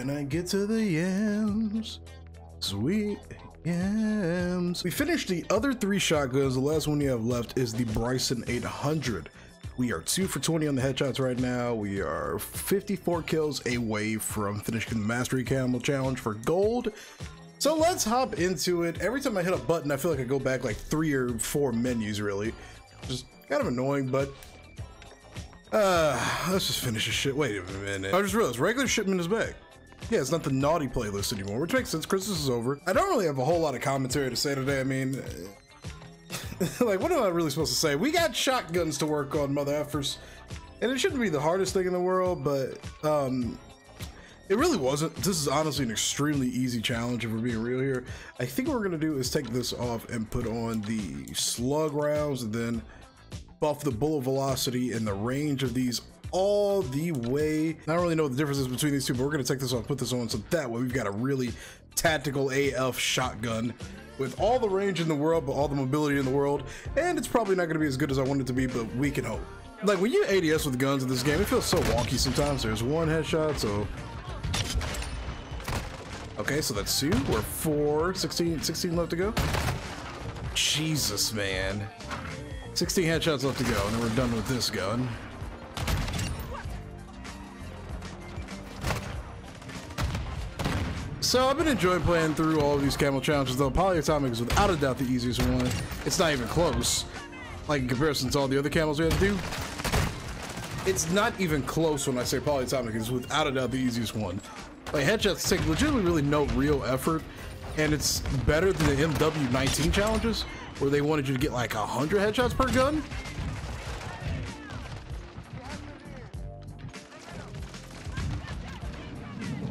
Can I get to the yams? Sweet yams. We finished the other three shotguns. The last one we have left is the Bryson 800. We are 2 for 20 on the headshots right now. We are 54 kills away from finishing the Mastery Camo Challenge for gold. So let's hop into it. Every time I hit a button, I feel like I go back like three or four menus, really. Just kind of annoying, but... Uh, let's just finish this shit. Wait a minute. I just realized regular shipment is back. Yeah, it's not the naughty playlist anymore, which makes sense. Christmas is over. I don't really have a whole lot of commentary to say today. I mean, like, what am I really supposed to say? We got shotguns to work on, mother effers. And it shouldn't be the hardest thing in the world, but um, it really wasn't. This is honestly an extremely easy challenge if we're being real here. I think what we're gonna do is take this off and put on the slug rounds and then buff the bullet velocity and the range of these all the way. I don't really know the difference is between these two, but we're gonna take this off, put this on, so that way we've got a really tactical AF shotgun with all the range in the world, but all the mobility in the world. And it's probably not gonna be as good as I want it to be, but we can hope. Like when you ADS with guns in this game, it feels so wonky sometimes. There's one headshot, so. Okay, so that's two. We're four, 16, 16 left to go. Jesus, man. 16 headshots left to go, and then we're done with this gun. So I've been enjoying playing through all of these camo challenges, though Polyatomic is without a doubt the easiest one. It's not even close. Like in comparison to all the other camos we had to do. It's not even close when I say Polyatomic is without a doubt the easiest one. Like headshots take legitimately really no real effort, and it's better than the MW19 challenges, where they wanted you to get like 100 headshots per gun.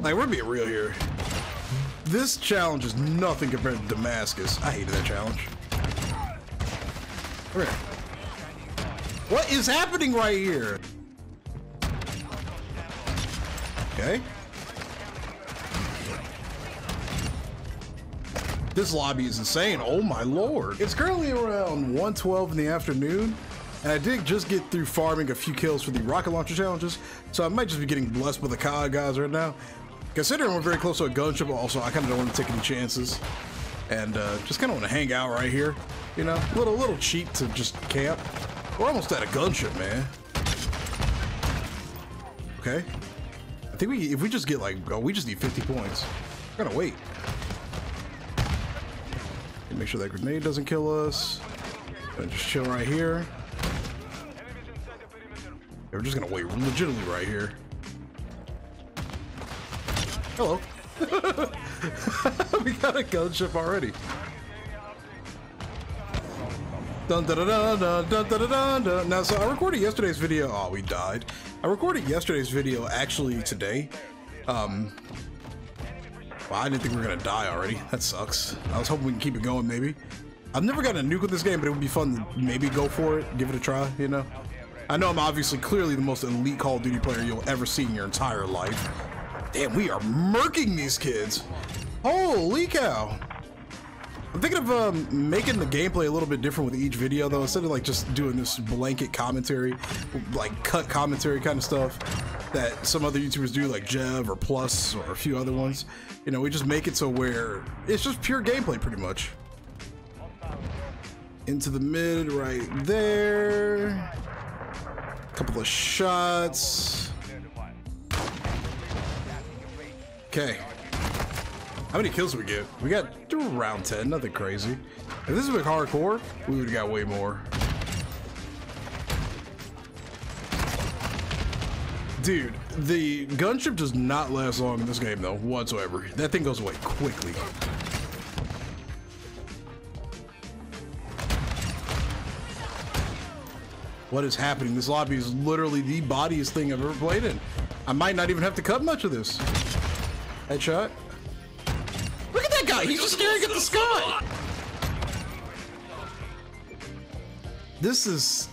Like, we're being real here. This challenge is nothing compared to Damascus. I hated that challenge. Come here. What is happening right here? Okay. This lobby is insane. Oh my lord. It's currently around 1.12 in the afternoon. And I did just get through farming a few kills for the rocket launcher challenges. So I might just be getting blessed with the COD guys right now. Considering we're very close to a gunship, also, I kind of don't want to take any chances. And uh, just kind of want to hang out right here. You know, a little, little cheap to just camp. We're almost at a gunship, man. Okay. I think we, if we just get like, oh, we just need 50 points. We're gonna wait. Make sure that grenade doesn't kill us. Gonna just chill right here. We're just gonna wait legitimately right here. Hello. we got a gunship already. Dun, dun, dun, dun, dun, dun, dun, dun. Now, so I recorded yesterday's video. Oh, we died. I recorded yesterday's video actually today. Um, well, I didn't think we were gonna die already. That sucks. I was hoping we can keep it going, maybe. I've never gotten a nuke with this game, but it would be fun to maybe go for it, give it a try, you know? I know I'm obviously clearly the most elite Call of Duty player you'll ever see in your entire life. Damn, we are murking these kids. Holy cow. I'm thinking of um, making the gameplay a little bit different with each video, though. Instead of like just doing this blanket commentary, like cut commentary kind of stuff that some other YouTubers do, like Jev or Plus or a few other ones. You know, we just make it so where it's just pure gameplay, pretty much. Into the mid right there. Couple of shots. Okay. How many kills did we get? We got around 10, nothing crazy. If this was hardcore, we would have got way more. Dude, the gunship does not last long in this game though, whatsoever. That thing goes away quickly. What is happening? This lobby is literally the bodiest thing I've ever played in. I might not even have to cut much of this. Headshot. Look at that guy! He's just staring at the sky! This is...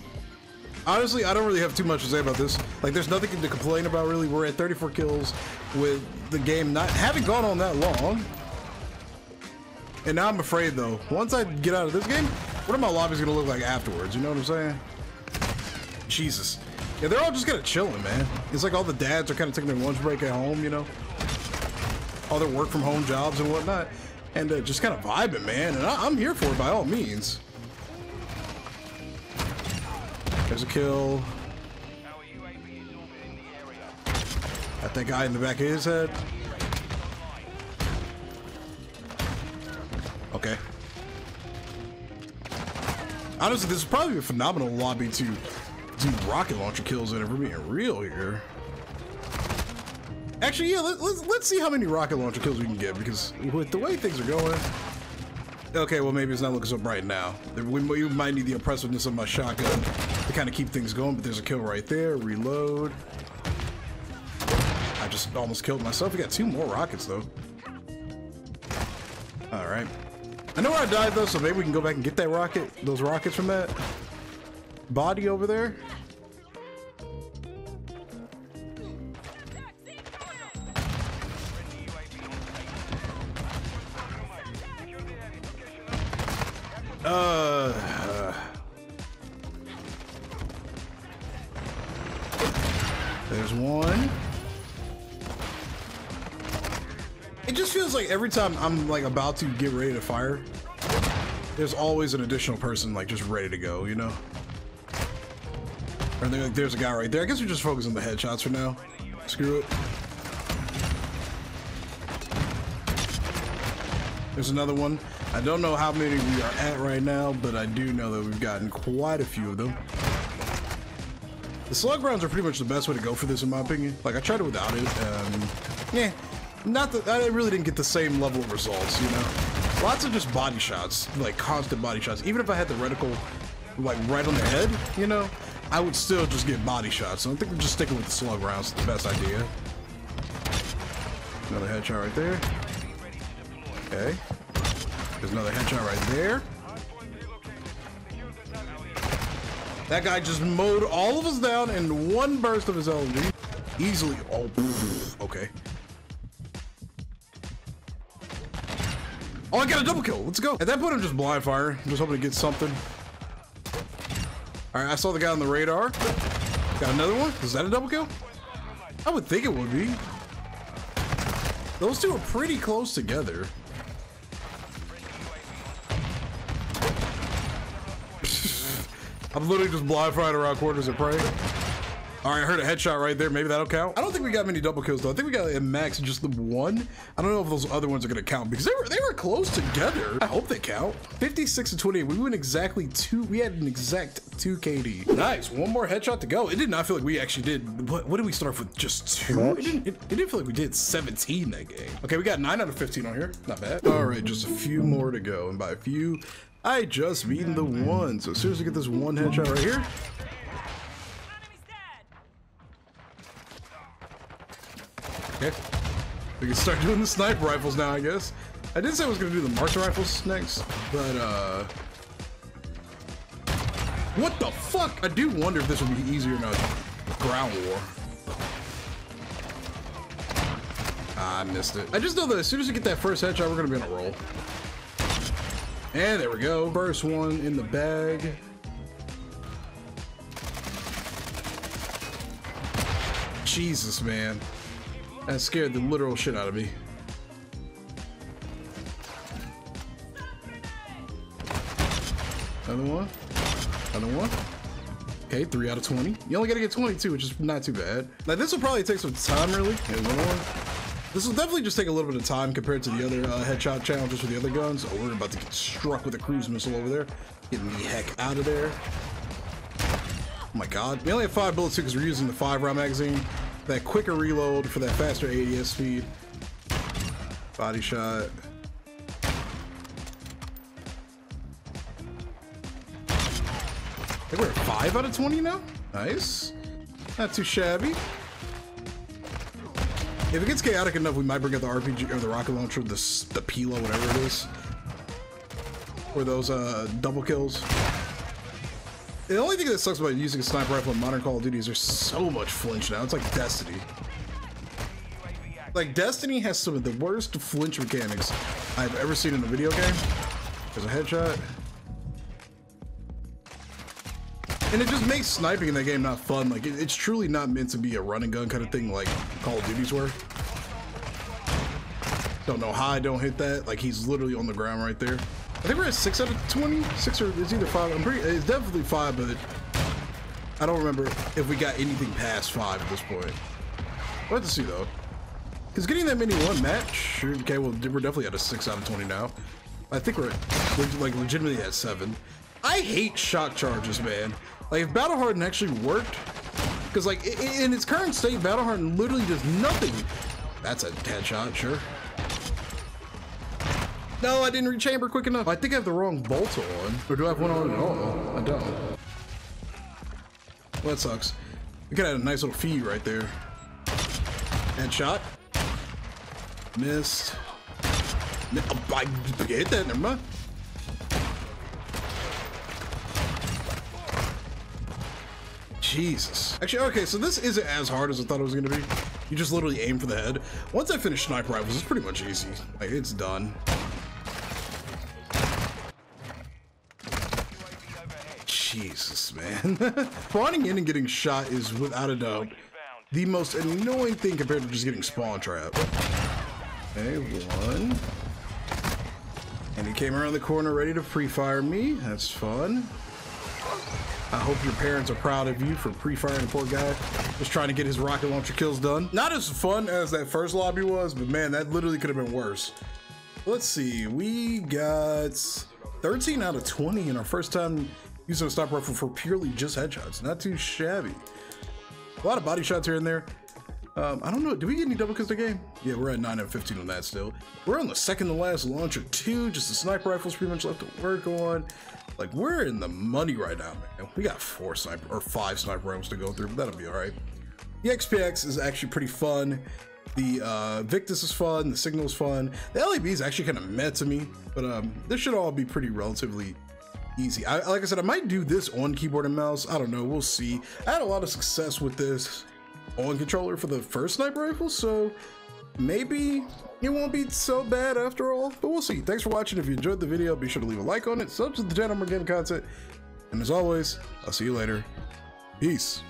Honestly, I don't really have too much to say about this. Like, there's nothing to complain about, really. We're at 34 kills with the game not having gone on that long. And now I'm afraid, though. Once I get out of this game, what are my lobbies going to look like afterwards? You know what I'm saying? Jesus. Yeah, they're all just kind of chilling, man. It's like all the dads are kind of taking their lunch break at home, you know? Other work from home jobs and whatnot, and uh, just kind of vibing, man. And I- I'm here for it by all means. There's a kill. Got that guy in the back of his head. Okay. Honestly, this is probably a phenomenal lobby to do rocket launcher kills in if we're being real here. Actually, yeah, let, let's let's see how many rocket launcher kills we can get because with the way things are going. Okay, well maybe it's not looking so bright now. We, we might need the impressiveness of my shotgun to kind of keep things going, but there's a kill right there. Reload. I just almost killed myself. We got two more rockets though. All right. I know where I died though, so maybe we can go back and get that rocket, those rockets from that body over there. It just feels like every time I'm like about to get ready to fire, there's always an additional person like just ready to go, you know? Or like, there's a guy right there. I guess we just focus on the headshots for now. Screw it. There's another one. I don't know how many we are at right now, but I do know that we've gotten quite a few of them. The slug rounds are pretty much the best way to go for this, in my opinion. Like, I tried it without it. Um, yeah, not that I really didn't get the same level of results, you know? Lots of just body shots, like constant body shots. Even if I had the reticle, like, right on the head, you know, I would still just get body shots. So I think we're just sticking with the slug rounds. the best idea. Another headshot right there. Okay. There's another headshot right there. That guy just mowed all of us down in one burst of his LMG. Easily. Oh, okay. Oh, I got a double kill. Let's go. At that point, I'm just blind fire. I'm just hoping to get something. All right, I saw the guy on the radar. Got another one. Is that a double kill? I would think it would be. Those two are pretty close together. I'm literally just blind firing around corners and praying. All right, I heard a headshot right there. Maybe that'll count. I don't think we got many double kills though. I think we got a max just the one. I don't know if those other ones are gonna count because they were they were close together. I hope they count. 56 to 28. We went exactly two. We had an exact two KD. Nice. One more headshot to go. It did not feel like we actually did. What, what did we start with? Just two. It didn't, it, it didn't feel like we did 17 that game. Okay, we got nine out of 15 on here. Not bad. All right, just a few more to go, and by a few, I just mean the one. So seriously, get this one headshot right here. Okay. We can start doing the sniper rifles now, I guess. I did say I was gonna do the Marksman rifles next, but uh... What the fuck? I do wonder if this would be easier in a ground war. Ah, I missed it. I just know that as soon as we get that first headshot, we're gonna be on a roll. And there we go. First one in the bag. Jesus, man. That scared the literal shit out of me. Another one. Another one. Okay, 3 out of 20. You only gotta get 22, which is not too bad. Now, this will probably take some time, really. This will definitely just take a little bit of time compared to the other uh, headshot challenges for the other guns. Oh, we're about to get struck with a cruise missile over there. Getting the heck out of there. Oh my god. We only have five bullets too because we're using the five round magazine that quicker reload for that faster ADS speed. Body shot. We're at 5 out of 20 now. Nice. Not too shabby. If it gets chaotic enough, we might bring out the RPG or the rocket launcher, the, the Pila, whatever it is. For those uh, double kills. The only thing that sucks about using a sniper rifle in modern Call of Duty is there's so much flinch now. It's like Destiny. Like, Destiny has some of the worst flinch mechanics I've ever seen in a video game. There's a headshot. And it just makes sniping in that game not fun. Like, it, it's truly not meant to be a running gun kind of thing like Call of Duty's were. Don't know how I don't hit that. Like he's literally on the ground right there. I think we're at six out of 20. Six or it's either five. I'm pretty, it's definitely five, but I don't remember if we got anything past five at this point. We'll have to see though. Is getting that many one match? Okay, well, we're definitely at a six out of 20 now. I think we're, we're like legitimately at seven. I hate shock charges, man. Like if Battle Harden actually worked, because like in its current state, Battle Harden literally does nothing. That's a headshot, sure. No, I didn't rechamber quick enough. I think I have the wrong bolt on. Or do I have one on at all? I don't. Well, that sucks. We could have a nice little feed right there. Headshot. Missed. Oh, I hit that, never mind. Jesus. Actually, okay, so this isn't as hard as I thought it was gonna be. You just literally aim for the head. Once I finish sniper rifles, it's pretty much easy. Like, it's done. Jesus, man. Spawning in and getting shot is, without a doubt, the most annoying thing compared to just getting spawn trapped. Okay, one. And he came around the corner ready to pre-fire me. That's fun. I hope your parents are proud of you for pre-firing a poor guy just trying to get his rocket launcher kills done. Not as fun as that first lobby was, but man, that literally could have been worse. Let's see, we got 13 out of 20 in our first time using a stop rifle for purely just headshots. Not too shabby. A lot of body shots here and there. Um, I don't know. Do we get any double kills the game? Yeah, we're at 9 and 15 on that still. We're on the second to last launcher too. Just the sniper rifles pretty much left to work on. Like, we're in the money right now, man. We got four sniper, or five sniper rifles to go through, but that'll be all right. The XPX is actually pretty fun. The uh, Victus is fun. The Signal is fun. The LAB is actually kind of met to me, but um, this should all be pretty relatively easy. I, like I said, I might do this on keyboard and mouse. I don't know. We'll see. I had a lot of success with this on controller for the first sniper rifle, so maybe it won't be so bad after all, but we'll see. Thanks for watching. If you enjoyed the video, be sure to leave a like on it, sub to the channel for game content, and as always, I'll see you later. Peace.